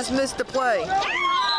just missed the play.